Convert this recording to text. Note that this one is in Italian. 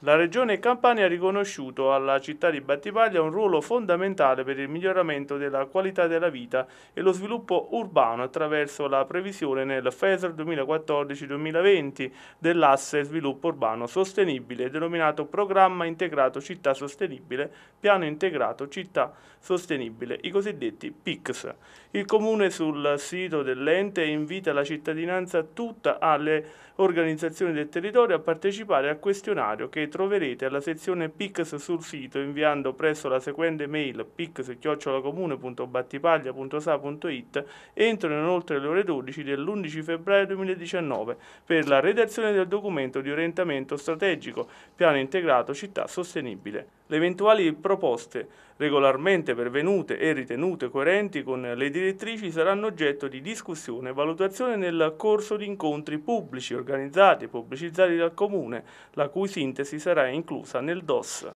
La Regione Campania ha riconosciuto alla città di Battipaglia un ruolo fondamentale per il miglioramento della qualità della vita e lo sviluppo urbano attraverso la previsione nel FESR 2014-2020 dell'asse sviluppo urbano sostenibile denominato Programma Integrato Città Sostenibile, Piano Integrato Città Sostenibile, i cosiddetti PICS. Il Comune sul sito dell'ente invita la cittadinanza tutta alle organizzazioni del territorio a partecipare al questionario che troverete alla sezione PICS sul sito inviando presso la seguente mail pix-comune.battipaglia.sa.it entro inoltre le ore 12 dell'11 febbraio 2019 per la redazione del documento di orientamento strategico Piano integrato città sostenibile. Le eventuali proposte regolarmente pervenute e ritenute coerenti con le direttrici saranno oggetto di discussione e valutazione nel corso di incontri pubblici organizzati e pubblicizzati dal Comune, la cui sintesi sarà inclusa nel DOS.